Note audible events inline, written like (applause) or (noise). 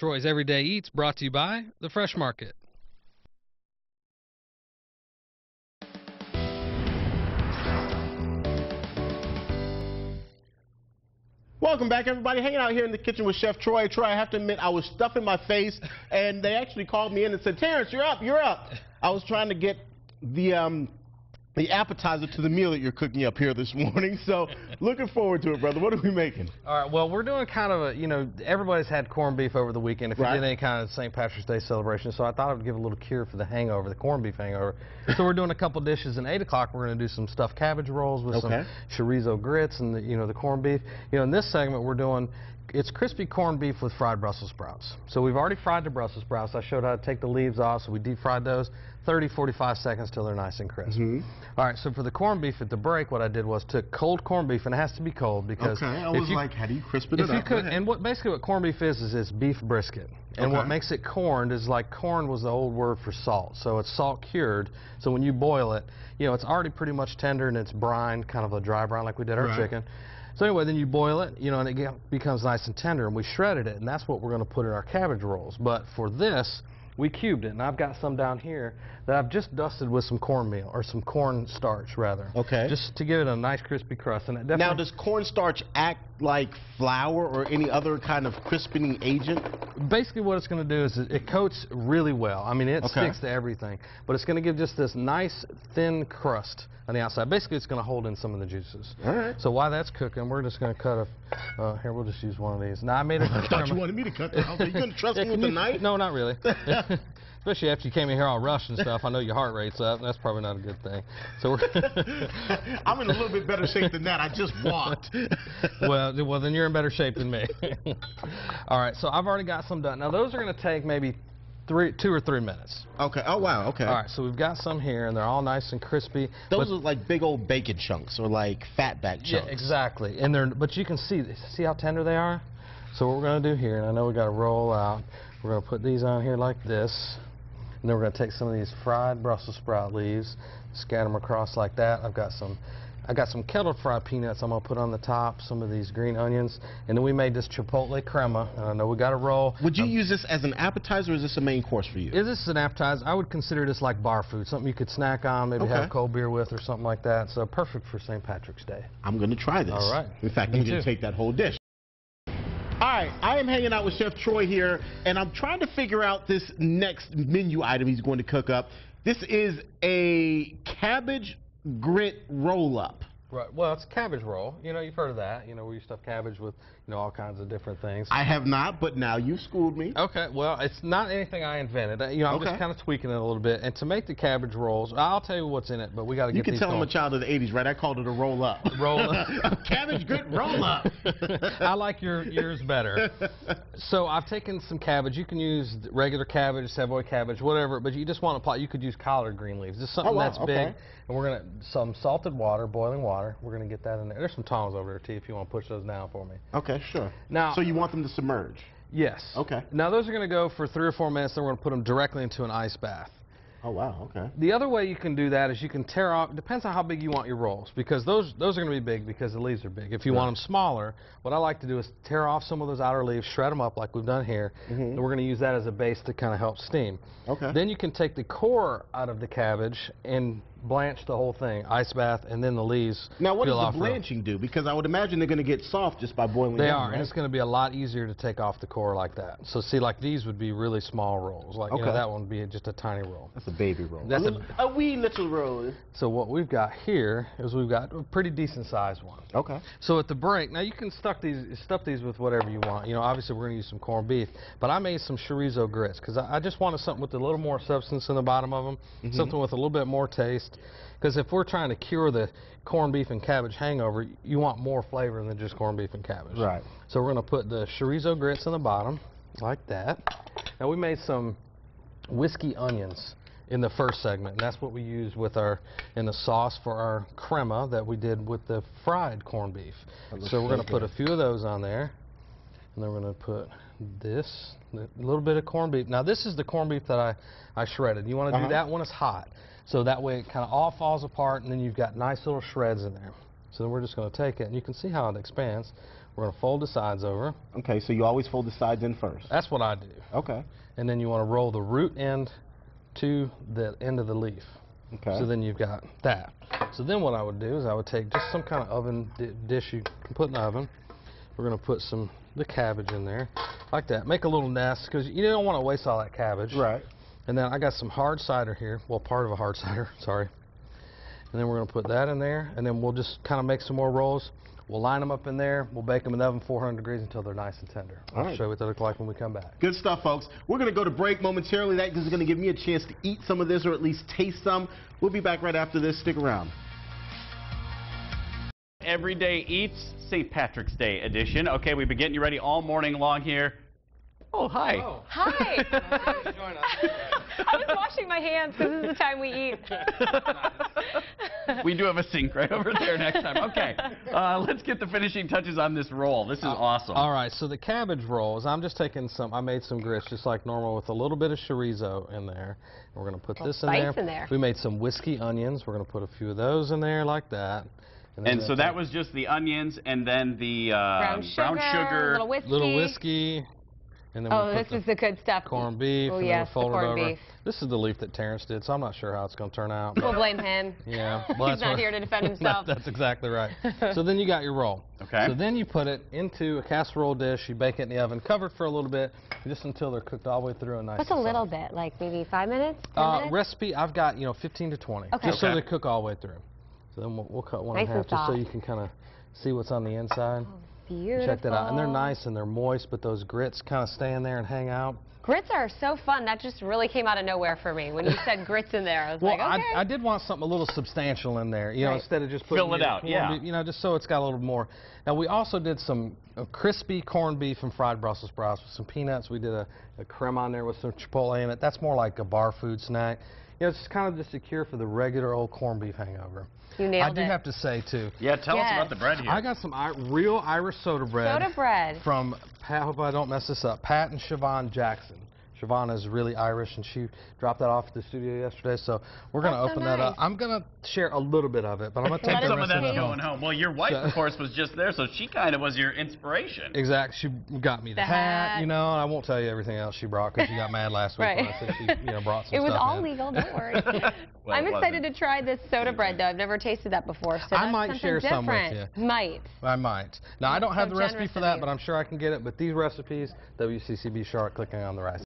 Troy's Everyday Eats brought to you by The Fresh Market. Welcome back, everybody. Hanging out here in the kitchen with Chef Troy. Troy, I have to admit, I was stuffing my face, and they actually called me in and said, Terrence, you're up, you're up. I was trying to get the um, the appetizer to the meal that you're cooking up here this morning. So (laughs) looking forward to it, brother. What are we making? All right, well, we're doing kind of a, you know, everybody's had corned beef over the weekend if Right. you did any kind of St. Patrick's Day celebration, so I thought I would give a little cure for the hangover, the corned beef hangover. so we're doing a couple dishes, and 8 o'clock we're going to do some stuffed cabbage rolls with Okay. some chorizo grits and, the, you know, the corned beef. You know, in this segment we're doing, it's crispy corned beef with fried Brussels sprouts. So we've already fried the Brussels sprouts. I showed how to take the leaves off, so we deep fried those 30, 45 seconds till they're nice and crisp. Mm-hmm. All right, so for the corned beef at the break, what I did was took cold corned beef, and it has to be cold because Okay, I if was you, like, how do you crisp it if up? you cook, and what basically what corned beef is is it's beef brisket, and what makes it corned is like corn was the old word for salt, so it's salt cured. So when you boil it, you know it's already pretty much tender and it's brine, kind of a dry brine like we did our Right. chicken. So anyway, then you boil it, you know, and it becomes nice and tender, and we shredded it, and that's what we're going to put in our cabbage rolls. But for this, we cubed it, and I've got some down here that I've just dusted with some cornmeal or some corn starch rather. Okay. Just to give it a nice crispy crust, and it definitely. now, does cornstarch act like flour or any other kind of crispening agent? basically what it's going to do is it, it coats really well. I mean, it Okay. sticks to everything, but it's going to give just this nice thin crust on the outside. Basically, it's going to hold in some of the juices. All right. So while that's cooking, we're just going to cut a. Uh, here, we'll just use one of these. Now I made it. (laughs) I thought you wanted me to cut that. I was like, you gonna trust (laughs) me with the knife? No, not really. (laughs) Especially after you came in here all rushed and stuff. I know your heart rate's up. and That's probably not a good thing. So we're. (laughs) I'm in a little bit better shape than that. I just walked. (laughs) well, well, then you're in better shape than me. (laughs) All right, so I've already got some done. Now those are going to take maybe three, two or three minutes. okay. Oh wow. Okay. All right, so we've got some here, and they're all nice and crispy. Those are like big old bacon chunks or like fat back yeah, exactly. And they're, but you can see, see how tender they are. So what we're going to do here, and I know we got to roll out. We're going to put these on here like this, and then we're going to take some of these fried Brussels sprout leaves, scatter them across like that. I've got some. I got some kettle fried peanuts I'm gonna put on the top, some of these green onions, and then we made this chipotle crema. And I know we got a roll. Would you Um, use this as an appetizer or is this a main course for you? Is this an appetizer? I would consider this like bar food, something you could snack on, maybe Okay. have cold beer with or something like that. So perfect for St. Patrick's Day. I'm going to try this. All right. In fact, Me I'm going to take that whole dish. Right, I am hanging out with Chef Troy here, and I'm trying to figure out this next menu item he's going to cook up. This is a cabbage grit roll-up. Right. Well, it's a cabbage roll. You know, you've heard of that. You know, where you stuff cabbage with, you know, all kinds of different things. I have not, but now you schooled me. Okay, well, it's not anything I invented. Uh, You know, I'm Okay. just kind of tweaking it a little bit. And to make the cabbage rolls, I'll tell you what's in it, but we got to You get can these tell I'm going. a child of the 80s, right? I called it a roll-up. (laughs) Roll-up. (laughs) Cabbage grit roll-up. (laughs) I like your yours better. So I've taken some cabbage. You can use regular cabbage, Savoy cabbage, whatever, but you just want to pot. You could use collard green leaves. Just something Oh, wow, that's okay. big. And we're gonna some salted water, boiling water. We're gonna get that in there. There's some tongs over there too, if you want to push those down for me. Okay, sure. Now- so you want them to submerge? Yes. Okay. Now those are gonna go for three or four minutes. Then we're gonna put them directly into an ice bath. Oh wow. Okay. The other way you can do that is you can tear off. Depends on how big you want your rolls, because those those are going to be big because the leaves are big. If you want them smaller, what I like to do is tear off some of those outer leaves, shred them up like we've done here, mm-hmm. and we're going to use that as a base to kind of help steam. Okay. Then you can take the core out of the cabbage and blanch the whole thing, ice bath, and then the leaves. Now, what does off the real- blanching do? Because I would imagine they're going to get soft just by boiling They down, are, right? and it's going to be a lot easier to take off the core like that. So see, like these would be really small rolls. Like you know, that one would be just a tiny roll. That's a baby roll. That's a, a- a wee little roll. So what we've got here is we've got a pretty decent sized one. Okay. So at the break, now you can stuff these stuff these with whatever you want. You know, obviously we're going to use some corned beef, but I made some chorizo grits because I, I just wanted something with a little more substance in the bottom of them, Mm-hmm. something with a little bit more taste. Because if we're trying to cure the corned beef and cabbage hangover, you want more flavor than just corned beef and cabbage. Right. So we're going to put the chorizo grits in the bottom, like that. Now we made some whiskey onions in the first segment, and that's what we used with our in the sauce for our crema that we did with the fried corned beef. So we're going to put a few of those on there, and then we're going to put this, a little bit of corned beef. Now this is the corned beef that I, I shredded. You want to Uh-huh. do that when it's hot, so that way it kind of all falls apart, and then you've got nice little shreds in there. So then we're just going to take it, and you can see how it expands. We're going to fold the sides over. Okay, so you always fold the sides in first. That's what I do. Okay. And then you want to roll the root end to the end of the leaf. Okay. So then you've got that. So then what I would do is I would take just some kind of oven di- dish you can put in the oven. We're going to put some the cabbage in there, like that. Make a little nest because you don't want to waste all that cabbage. right. And then I got some hard cider here. Well, part of a hard (laughs) cider, sorry. And then we're going to put that in there, and then we'll just kind of make some more rolls. We'll line them up in there. We'll bake them in the oven 400 degrees until they're nice and tender. All I'll right. show you what they look like when we come back. Good stuff, folks. We're going to go to break momentarily. That is going to give me a chance to eat some of this or at least taste some. We'll be back right after this. Stick around. Everyday Eats St. Patrick's Day edition. Okay, we've been getting you ready all morning long here. Oh, hi. Hi. (laughs) I was washing my hands because this is the time we eat. we do have a sink right over there next time. Okay, (laughs) uh, let's get the finishing touches on this roll. This is awesome. All right, so the cabbage rolls, I'm just taking some, I made some grits just like normal with a little bit of chorizo in there. We're going to put this in spice there. in there. We made some whiskey onions. We're going to put a few of those in there like that. then and so that was just the onions and then the uh, brown sugar, sugar. little whiskey. little whiskey. And then Oh, this put is the good stuff. corned beef. Oh, and yes, the we fold it corned over. beef. This is the leaf that Terrence did, so I'm not sure how it's going to turn out. We'll blame him. (laughs) Yeah, (laughs) He's well, that's not what- here to defend (laughs) that- himself. that's exactly right. so then you got your roll. Okay. So then you put it into a casserole dish. You bake it in the oven, covered for a little bit, just until they're cooked all the way through and nice. What's a little soft. bit? Like maybe five minutes? Ten Uh, minutes? recipe, I've got you know 15 to 20, Okay. just so they cook all the way through. So then we'll, we'll cut one in half just so you can kind of see what's on the inside. Beautiful. Check that out, and they're nice and they're moist, but those grits kind of stay in there and hang out. Grits are so fun. That just really came out of nowhere for me. When you said (laughs) grits in there, I was Well, like, okay. I, I did want something a little substantial in there, you know, Right. instead of just putting Fill it out, corned yeah. beef, you know, just so it's got a little more. Now we also did some uh, crispy corned beef and fried Brussels sprouts with some peanuts. We did a, a crema on there with some chipotle in it. That's more like a bar food snack. You know, it's kind of just a cure for the regular old corned beef hangover. you need it. I do it. have to say too, Yeah, tell us about the bread here. I got some I, real Irish soda bread. Soda bread. From, Pat, I hope I don't mess this up, Pat and Siobhan Jackson. Siobhan is really Irish, and she dropped that off at the studio yesterday, so we're going to That's so open that up. I'm going to share a little bit of it, but I'm going (laughs) to take Let the us Some of rest that's of it taste. home. going home. Well, your wife, So- of course, was just there, so she kind of was your inspiration. Exactly. She got me the, The hat, hat. you know, and I won't tell you everything else she brought because she got mad last week when I said she, you know, brought (laughs) some It was stuff all in. legal, don't worry. (laughs) Well, I'm excited to try this soda bread, though. I've never tasted that before. So I might something share some with different. Might. I might. Now, I don't have so the recipe for that, but I'm sure I can get it. But these recipes, WCCB Shark, clicking on the right.